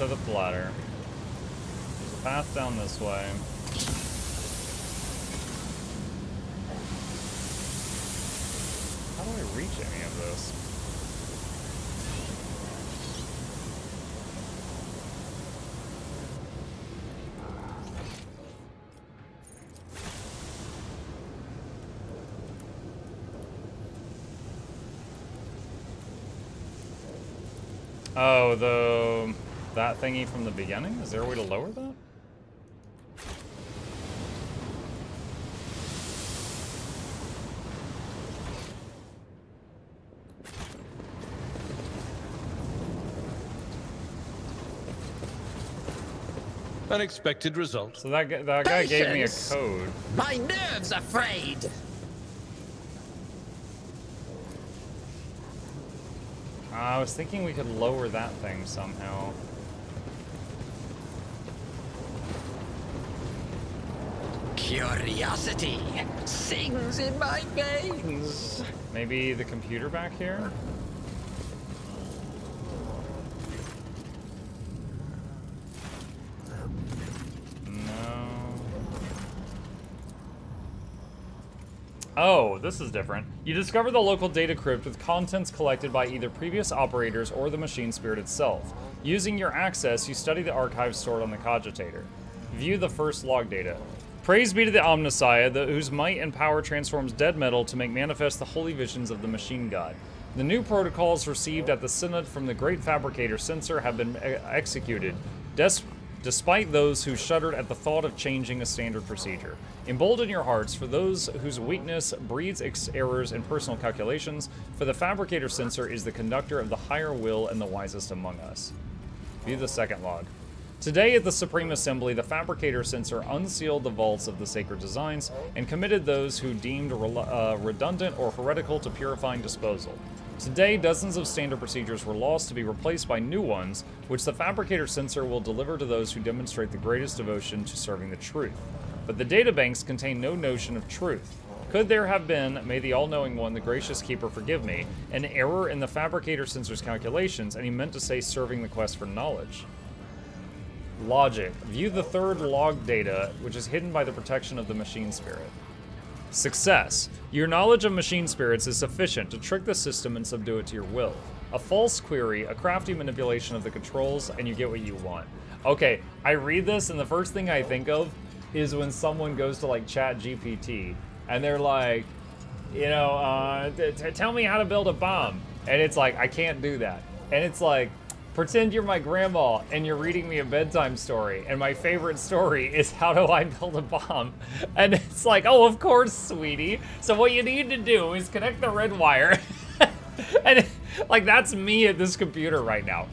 up the ladder. There's a path down this way. How do I reach any of this? Oh, the that thingy from the beginning? Is there a way to lower that? Unexpected result. So that guy, that guy gave me a code. My nerves are frayed. I was thinking we could lower that thing somehow. Curiosity sings in my veins. Maybe the computer back here? No. Oh, this is different. You discover the local data crypt with contents collected by either previous operators or the machine spirit itself. Using your access, you study the archives stored on the cogitator. View the first log data. Praise be to the Omnissiah, the, whose might and power transforms dead metal to make manifest the holy visions of the machine god. The new protocols received at the Synod from the Great Fabricator Censor have been e- executed, des- despite those who shuddered at the thought of changing a standard procedure. Embolden your hearts for those whose weakness breeds errors in personal calculations, for the Fabricator Censor is the conductor of the higher will and the wisest among us. View the second log. Today at the Supreme Assembly, the Fabricator Censor unsealed the vaults of the sacred designs and committed those who deemed rel- uh, redundant or heretical to purifying disposal. Today, dozens of standard procedures were lost to be replaced by new ones, which the Fabricator Censor will deliver to those who demonstrate the greatest devotion to serving the truth. But the databanks contain no notion of truth. Could there have been, may the all knowing one, the gracious keeper, forgive me, an error in the Fabricator Censor's calculations, and he meant to say serving the quest for knowledge? Logic. View the third log data, which is hidden by the protection of the machine spirit. Success. Your knowledge of machine spirits is sufficient to trick the system and subdue it to your will. A false query, a crafty manipulation of the controls, and you get what you want. Okay, I read this, and the first thing I think of is when someone goes to like Chat GPT, and they're like, you know, uh, tell me how to build a bomb. And it's like, I can't do that. And it's like, pretend you're my grandma and you're reading me a bedtime story. And my favorite story is how do I build a bomb? And it's like, oh, of course, sweetie. So what you need to do is connect the red wire. and like, that's me at this computer right now.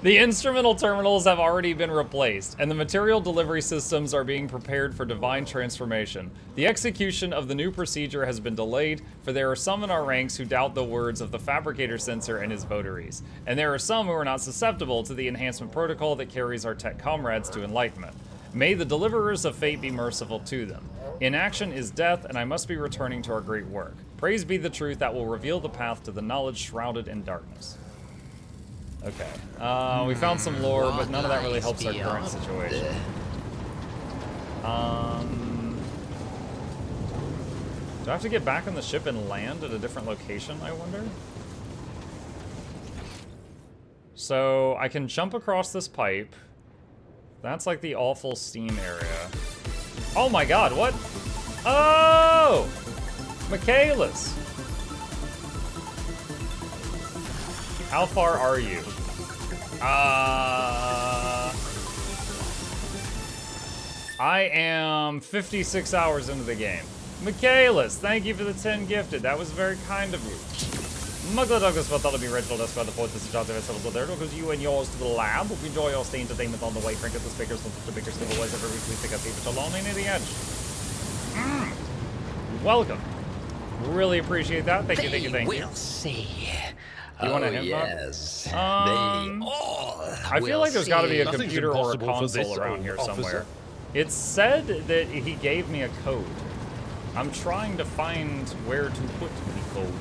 The instrumental terminals have already been replaced, and the material delivery systems are being prepared for divine transformation. The execution of the new procedure has been delayed, for there are some in our ranks who doubt the words of the Fabricator Censor and his votaries, and there are some who are not susceptible to the enhancement protocol that carries our tech comrades to enlightenment. May the deliverers of fate be merciful to them. Inaction is death, and I must be returning to our great work. Praise be the truth that will reveal the path to the knowledge shrouded in darkness. Okay. Uh, we found some lore, but none of that really helps our current situation. Um, do I have to get back on the ship and land at a different location, I wonder? So, I can jump across this pipe. That's like the awful steam area. Oh my god, what? Oh! Michaelis! How far are you? Uh, I am 56 hours into the game. Michaelis, thank you for the 10 gifted. That was very kind of you. Mugler Douglas Bartholomew Reginald Esquire, the fourth, this is Jonathan Vessels there. Because you and yours to the lab. Hope you enjoy your stay entertainment on the way. Frank at the speakers, listen to Baker's giveaways every week. We pick up people along in the edge. Mm. Welcome. Really appreciate that. Thank you, thank you, thank you. We'll see. You want a oh, hint, Bob? yes. Um, they all I feel will like there's got to be a. Nothing's computer or a impossible for this console around here officer. somewhere. It said that he gave me a code. I'm trying to find where to put the code.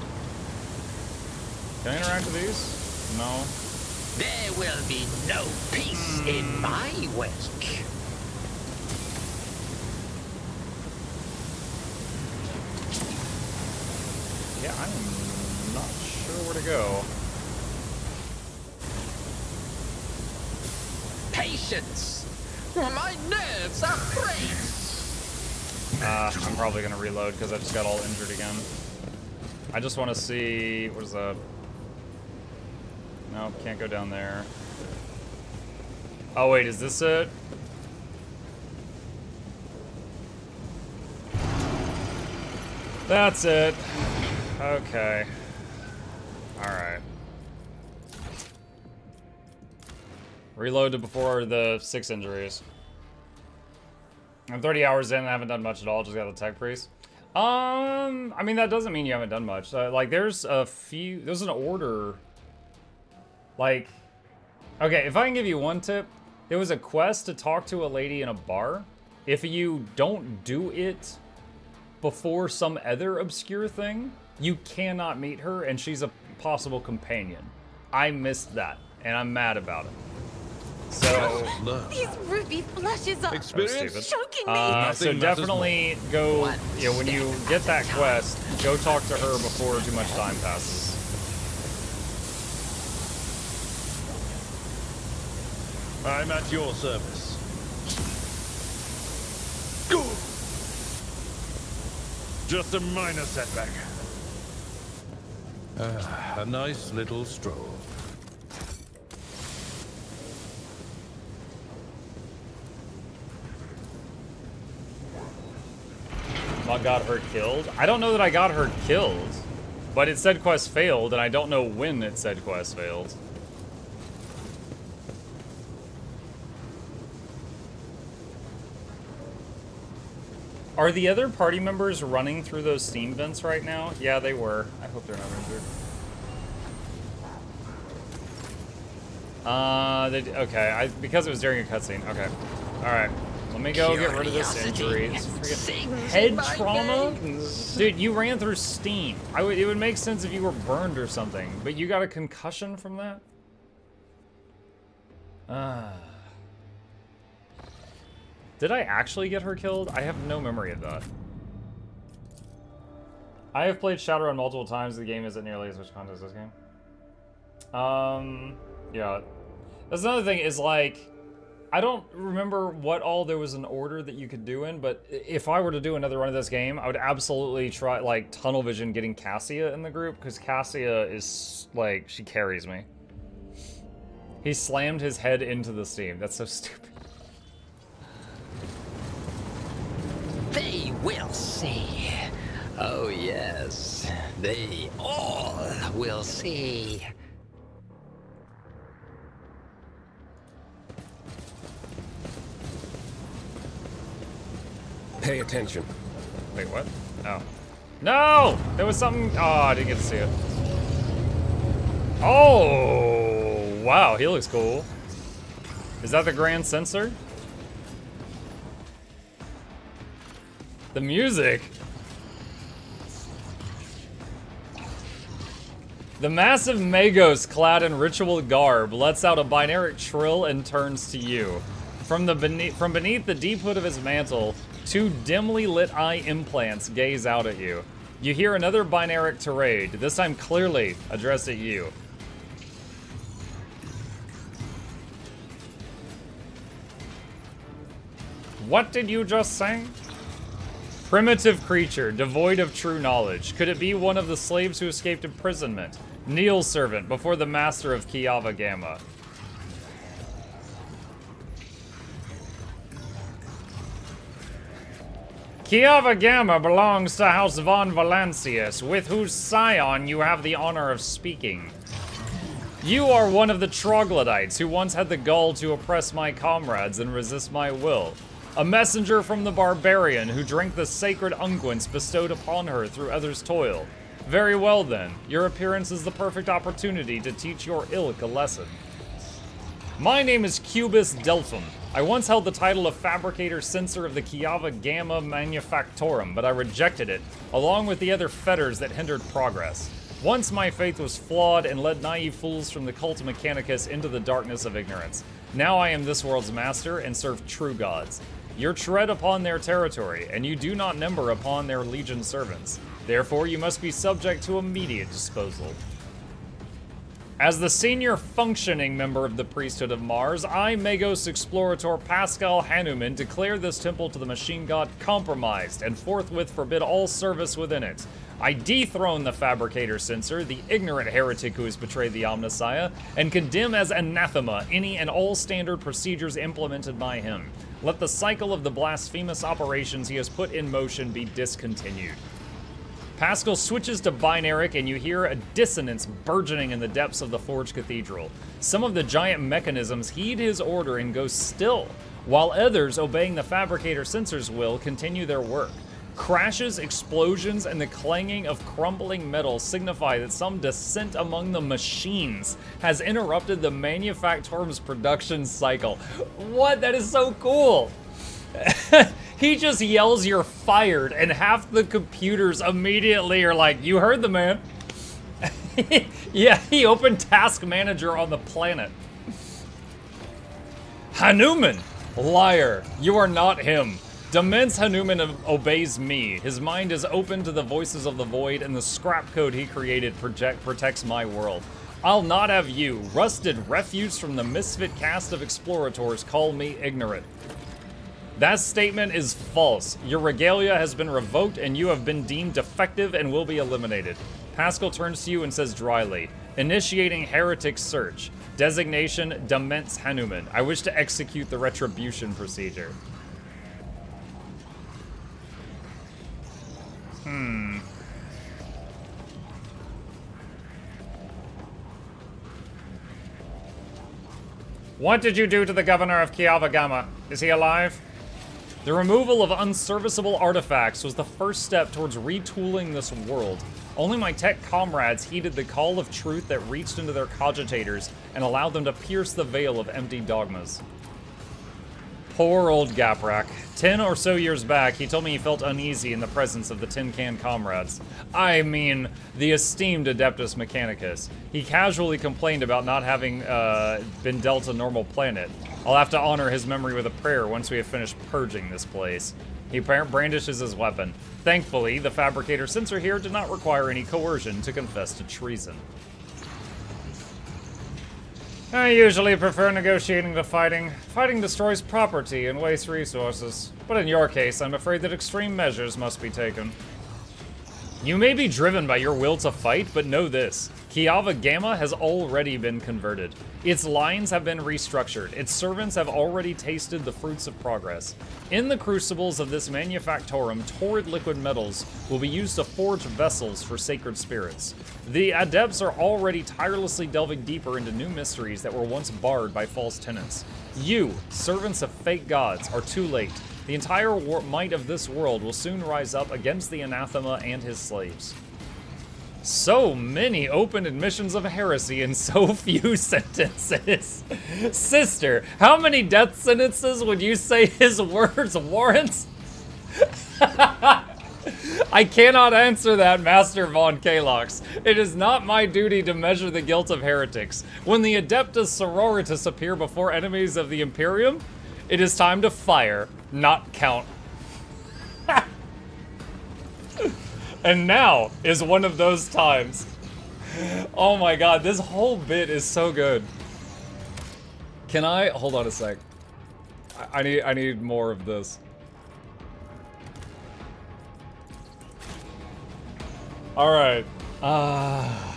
Can I interact with these? No. There will be no peace in my wake. Yeah, I'm not sure where to go. Patience. My nerves are frayed. Uh, I'm probably gonna reload because I just got all injured again. I just want to see what is that? No, can't go down there. Oh wait, is this it? That's it. Okay. Alright. Reloaded before the six injuries. I'm 30 hours in, I haven't done much at all, just got the tech priest. Um, I mean, that doesn't mean you haven't done much. Uh, like, there's a few, there's an order. Like, okay, if I can give you one tip, there was a quest to talk to a lady in a bar. If you don't do it before some other obscure thing, you cannot meet her, and she's a possible companion. I missed that, and I'm mad about it. So, These ruby flushes are Experience? choking me. uh, so Nothing matters definitely go, One you know, when you get that time. quest, go talk to her before too much time passes. I'm at your service. Go. Just a minor setback. Ah, a nice little stroll. I got her killed. I don't know that I got her killed, but it said quest failed, and I don't know when it said quest failed. Are the other party members running through those steam vents right now? Yeah, they were. I hope they're not injured. Uh, they, okay, I, because it was during a cutscene. Okay. Alright. Let me go get rid of this injury. It's sings freaking in head trauma? veins. Dude, you ran through steam. I would, it would make sense if you were burned or something, but you got a concussion from that? Ah. Did I actually get her killed? I have no memory of that. I have played Shadowrun multiple times. The game isn't nearly as much content as this game. Um, yeah. That's another thing is like, I don't remember what all there was an order that you could do in, but if I were to do another run of this game, I would absolutely try like tunnel vision getting Cassia in the group because Cassia is like she carries me. He slammed his head into the steam. That's so stupid. They will see. Oh, yes. They all will see. Pay attention. Wait, what? Oh. No! There was something. Oh, I didn't get to see it. Oh! Wow, he looks cool. Is that the Grand Censor? The music. The massive Magos clad in ritual garb lets out a binaric trill and turns to you. From the beneath, from beneath the deep hood of his mantle, two dimly lit eye implants gaze out at you. You hear another binaric tirade, this time clearly addressed at you. What did you just say? Primitive creature, devoid of true knowledge. Could it be one of the slaves who escaped imprisonment? Neil's servant before the master of Kiava Gamma. Kiava Gamma belongs to House Von Valancius, with whose scion you have the honor of speaking. You are one of the troglodytes who once had the gall to oppress my comrades and resist my will. A messenger from the barbarian who drank the sacred unguents bestowed upon her through others' toil. Very well then, your appearance is the perfect opportunity to teach your ilk a lesson. My name is Cubus Delphum. I once held the title of Fabricator Censor of the Kiava Gamma Manufactorum, but I rejected it, along with the other fetters that hindered progress. Once my faith was flawed and led naive fools from the cult Mechanicus into the darkness of ignorance. Now I am this world's master and serve true gods. You tread upon their territory, and you do not number upon their legion servants. Therefore, you must be subject to immediate disposal. As the senior functioning member of the priesthood of Mars, I, Magos Explorator Pasqal Haneumann, declare this temple to the machine god compromised and forthwith forbid all service within it. I dethrone the fabricator censor, the ignorant heretic who has betrayed the Omnissiah, and condemn as anathema any and all standard procedures implemented by him. Let the cycle of the blasphemous operations he has put in motion be discontinued. Pasqal switches to binaric, and you hear a dissonance burgeoning in the depths of the Forge Cathedral. Some of the giant mechanisms heed his order and go still, while others, obeying the Fabricator Censor's will, continue their work. Crashes, explosions, and the clanging of crumbling metal signify that some descent among the machines has interrupted the Manufactorum's production cycle. What? That is so cool! he just yells you're fired and half the computers immediately are like you heard the man yeah he opened task manager on the planet haneumann liar you are not him Demence Haneumann obeys me. His mind is open to the voices of the void, and the scrap code he created project protects my world. I'll not have you, rusted refuse from the misfit cast of explorators, call me ignorant. That statement is false. Your regalia has been revoked and you have been deemed defective and will be eliminated. Pasqal turns to you and says dryly, initiating heretic search. Designation Demence Haneumann. I wish to execute the retribution procedure. Hmm. What did you do to the governor of Kiava Gamma? Is he alive? The removal of unserviceable artifacts was the first step towards retooling this world. Only my tech comrades heeded the call of truth that reached into their cogitators and allowed them to pierce the veil of empty dogmas. Poor old Gaprak. Ten or so years back, he told me he felt uneasy in the presence of the Tin Can comrades. I mean, the esteemed Adeptus Mechanicus. He casually complained about not having uh, been dealt a normal planet. I'll have to honor his memory with a prayer once we have finished purging this place. He brandishes his weapon. Thankfully, the Fabricator Censor here did not require any coercion to confess to treason. I usually prefer negotiating to fighting. Fighting destroys property and wastes resources. But in your case, I'm afraid that extreme measures must be taken. You may be driven by your will to fight, but know this. Kiava Gamma has already been converted. Its lines have been restructured. Its servants have already tasted the fruits of progress. In the crucibles of this manufactorum, torrid liquid metals will be used to forge vessels for sacred spirits. The adepts are already tirelessly delving deeper into new mysteries that were once barred by false tenants. You, servants of fake gods, are too late. The entire might of this world will soon rise up against the anathema and his slaves. So many open admissions of heresy in so few sentences. Sister, how many death sentences would you say his words warrants? I cannot answer that, Master von Kalox. It is not my duty to measure the guilt of heretics. When the Adeptus Sororitas appear before enemies of the Imperium, it is time to fire, not count. And now is one of those times. Oh my god, this whole bit is so good. Can I hold on a sec? I, need I need more of this. All right. Ah. Uh...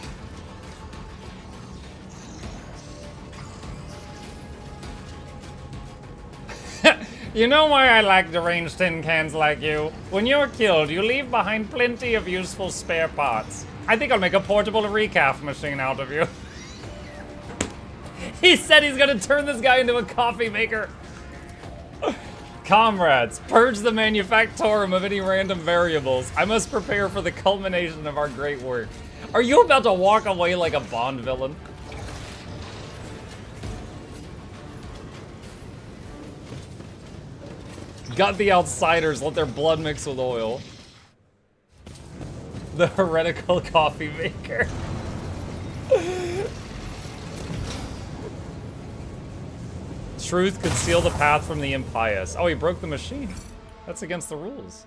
You know why I like deranged tin cans like you? When you're killed, you leave behind plenty of useful spare parts. I think I'll make a portable recaf machine out of you. he said he's gonna turn this guy into a coffee maker. Comrades, purge the manufactorum of any random variables. I must prepare for the culmination of our great work. Are you about to walk away like a Bond villain? Got the outsiders, let their blood mix with oil. the heretical coffee maker. Truth could seal the path from the impious. Oh, he broke the machine. That's against the rules.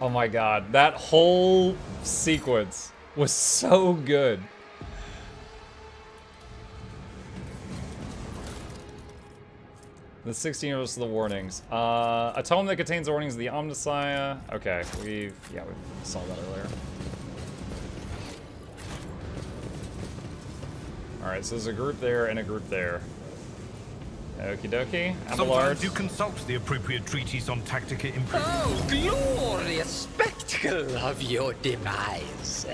Oh my god, that whole sequence was so good. The 16 years of the warnings. Uh, a tome that contains the warnings of the Omnissiah. Okay, we've, yeah, we saw that earlier. Alright, so there's a group there and a group there. Okie dokie. Sometimes Abelard. you consult the appropriate treatise on Tactica Improvement. Oh, glorious spectacle of your demise.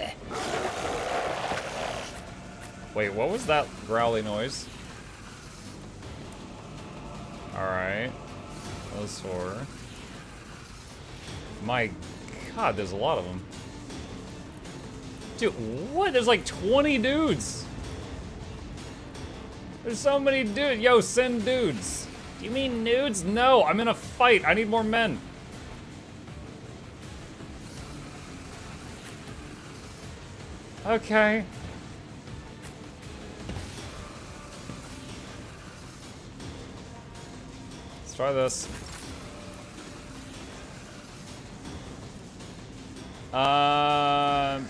Wait, what was that growly noise? Alright. Those four. My god, there's a lot of them. Dude, what? There's like 20 dudes. There's so many dudes. Yo, send dudes. Do you mean nudes? No, I'm in a fight. I need more men. Okay. Let's try this. Um,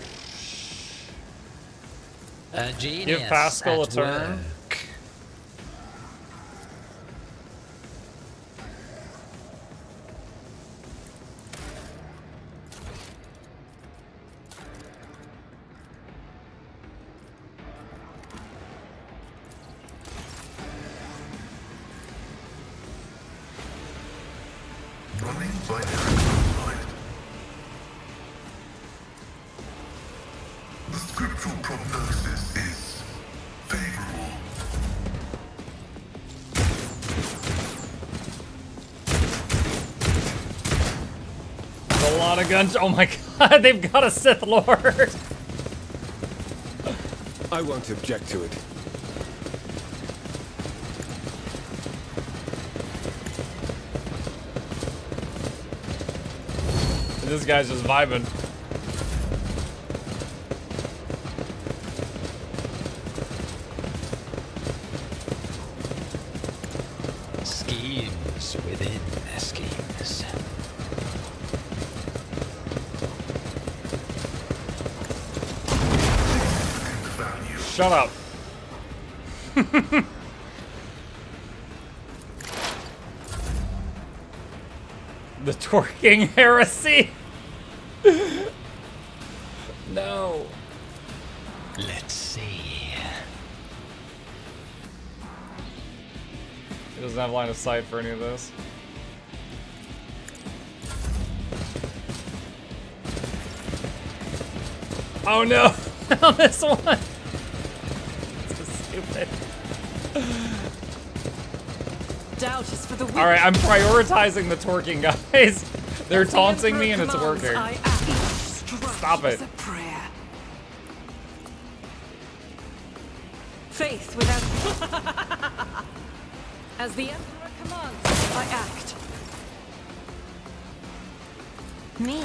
A genius Pasqal a turn. work. A lot of guns. Oh my god, they've got a Sith Lord. I won't object to it. This guy's just vibing. Schemes within schemes. Shut up. the twerking heresy. Doesn't have line of sight for any of this. Oh no! This one! so stupid. Doubt is for the weak. Alright, I'm prioritizing the twerking guys. They're taunting me and it's working. I act. Strife Stop it. As the Emperor commands, I act. Me?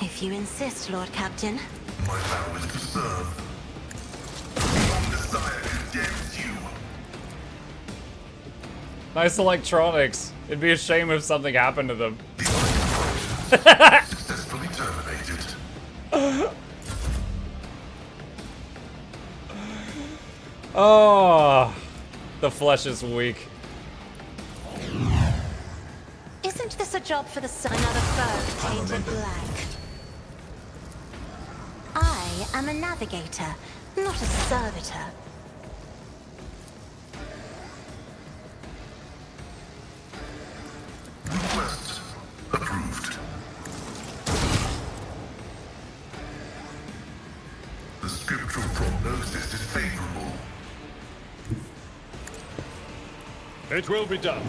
If you insist, Lord Captain. My vow is to serve. The Omnissiah condemns you. Nice electronics. It'd be a shame if something happened to them. Successfully terminated. Oh, the flesh is weak. Isn't this a job for the sun? Another foe painted black. I am a navigator, not a servitor. It will be done.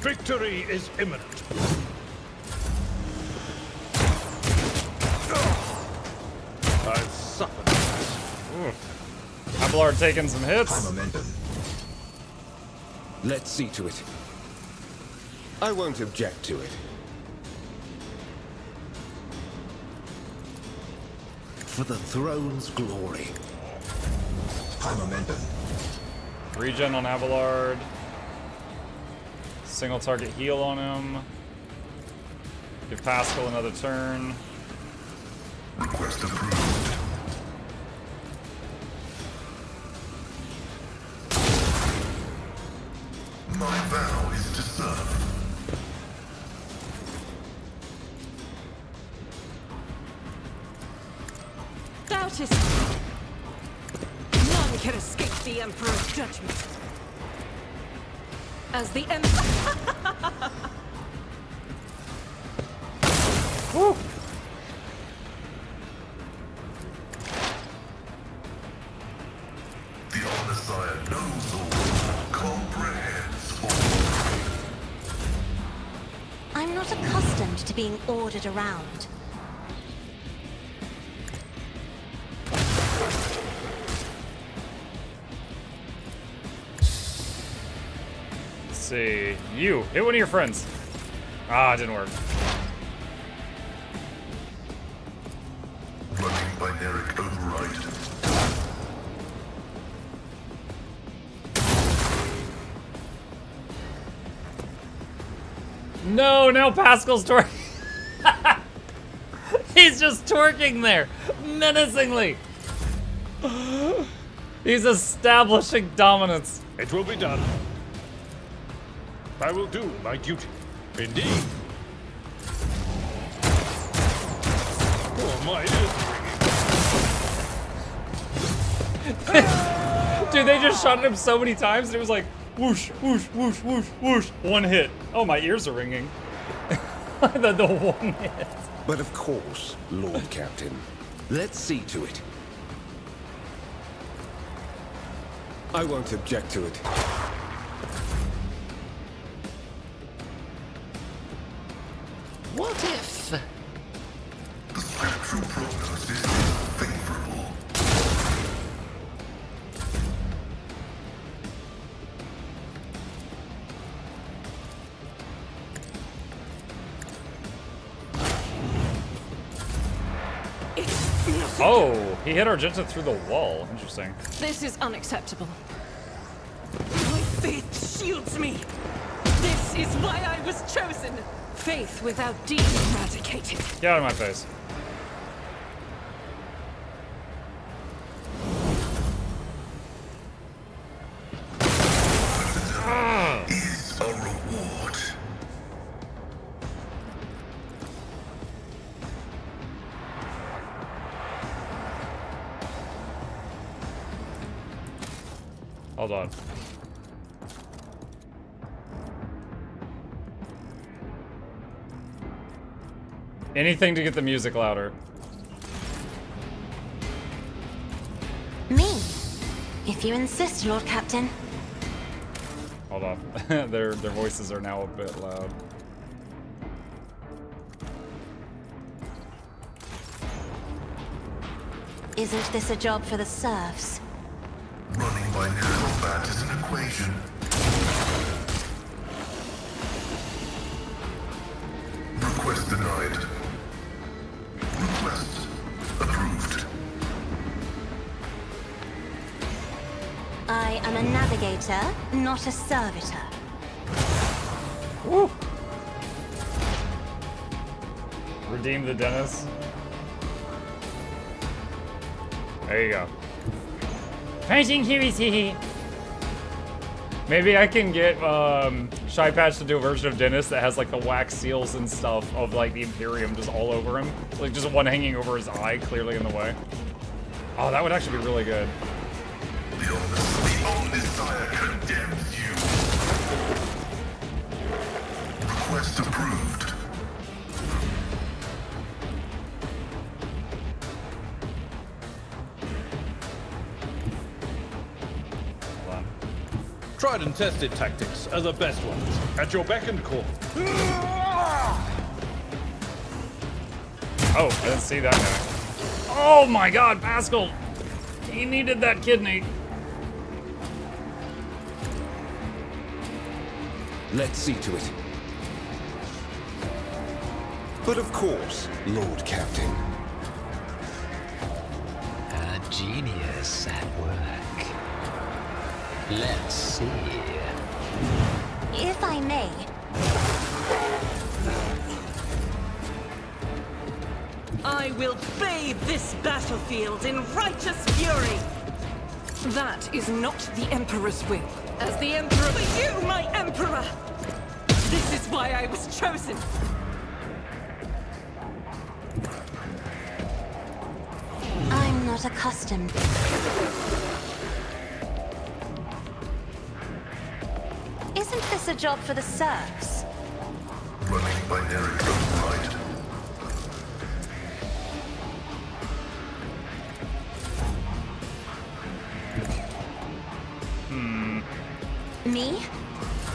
Victory is imminent. I've suffered that. Abelard taking some hits. Momentum. Let's see to it. I won't object to it. for the throne's glory. High momentum. Regen on Abelard. Single target heal on him. Give Pasqal another turn. Request. Woo! The Omnissiah knows all, comprehends all. I'm not accustomed to being ordered around. Let's see. You. Hit one of your friends. Ah, it didn't work. No, Pasqal's twerking. He's just twerking there, menacingly. He's establishing dominance. It will be done. I will do my duty. Indeed. Oh, my ears Dude, they just shot at him so many times, and it was like whoosh, whoosh, whoosh, whoosh, whoosh. One hit. Oh, my ears are ringing. the, the one hit. But of course, Lord Captain. Let's see to it. I won't object to it. What if? He hit Argenta through the wall. Interesting. This is unacceptable. My faith shields me. This is why I was chosen. Faith without deed eradicated. Get out of my face. Hold on. Anything to get the music louder. Me? If you insist, Lord Captain. Hold on. their their voices are now a bit loud. Isn't this a job for the serfs? Binary combat is an equation. Request denied. Request approved. I am a navigator, not a servitor. Woo! Redeem the Dennis. There you go. Fighting Kirisi! Maybe I can get um, Shy Patch to do a version of Dennis that has like the wax seals and stuff of like the Imperium just all over him. Like just one hanging over his eye, clearly in the way. Oh, that would actually be really good. Tried and tested tactics are the best ones. At your beck and call. Oh, I didn't see that guy. Oh my god, Pasqal! He needed that kidney. Let's see to it. But of course, Lord Captain. A genius at work. Let's see. If I may, I will bathe this battlefield in righteous fury. That is not the Emperor's will. As the Emperor for you, my Emperor! This is why I was chosen. I'm not accustomed. A job for the serfs? Running binary gunfight. Hmm. Me?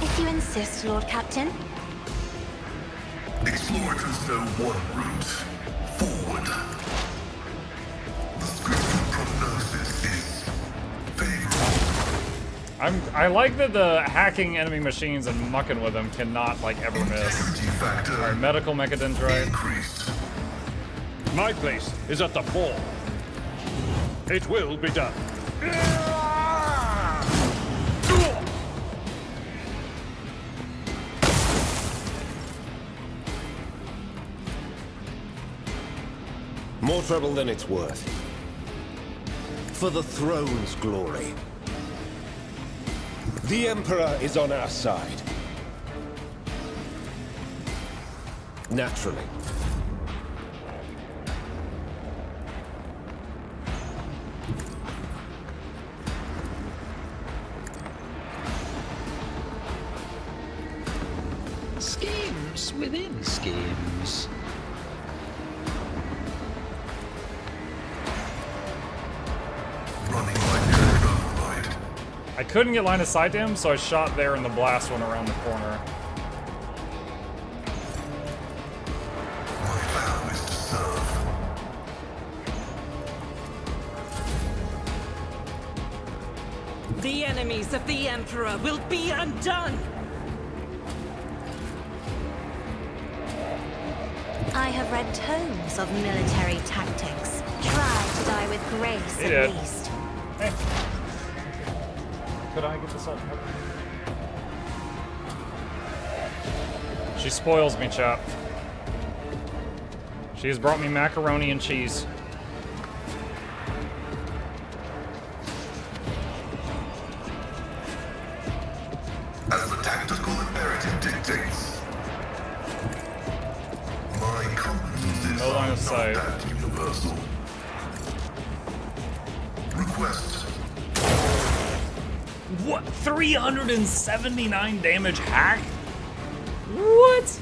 If you insist, Lord Captain. Explorers know one route. I'm I like that the hacking enemy machines and mucking with them cannot like ever miss. Integrity factor Alright, medical mechadendrite. increased. My place is at the fore. It will be done. More trouble than it's worth. For the throne's glory. The Emperor is on our side. Naturally. Couldn't get line of sight to him, so I shot there and the blast went around the corner. My vow is to. The enemies of the Emperor will be undone. I have read tomes of military tactics. Try to die with grace, at least. Hey. Could I get the salt? She spoils me, chap. She has brought me macaroni and cheese. 379 damage hack? What?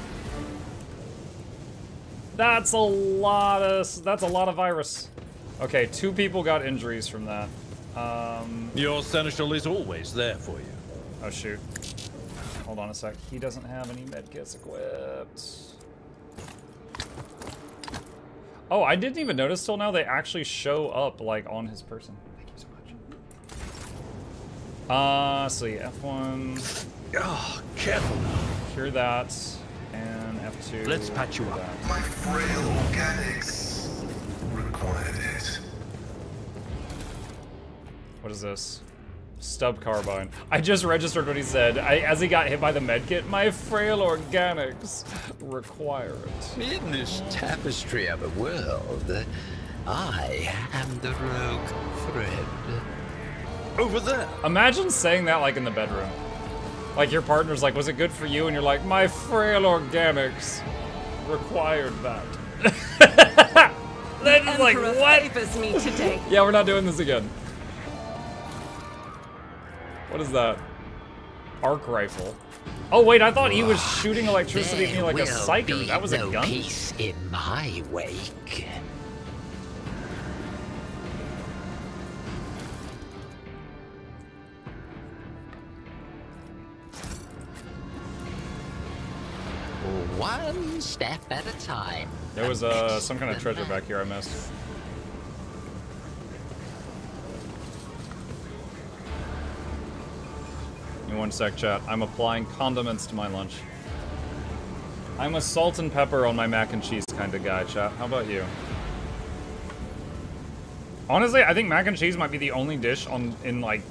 That's a lot of that's a lot of virus. Okay, two people got injuries from that. Um, Your seneschal is always there for you. oh shoot. Hold on a sec. He doesn't have any medkits equipped. Oh, I didn't even notice till now they actually show up like on his person. Thank you so much. Uh, so yeah, F1. Oh, careful now. Cure that, and F2. Let's patch you cure up. that. my frail organics. Required it. What is this? Stub carbine. I just registered what he said. I, as he got hit by the medkit, my frail organics require it. In this tapestry of a world, I am the rogue thread. Over there. Imagine saying that like in the bedroom. Like your partner's like, was it good for you? And you're like, my frail organics required that. That is like, Emperor what? me today. Yeah, we're not doing this again. What is that? Arc rifle. Oh wait, I thought he was ah, shooting electricity at me like a will psyker. That was a gun? peace in my wake. One step at a time. There was uh, some kind of treasure back here I missed. In one sec, chat. I'm applying condiments to my lunch. I'm a salt and pepper on my mac and cheese kind of guy, chat. How about you? Honestly, I think mac and cheese might be the only dish on in like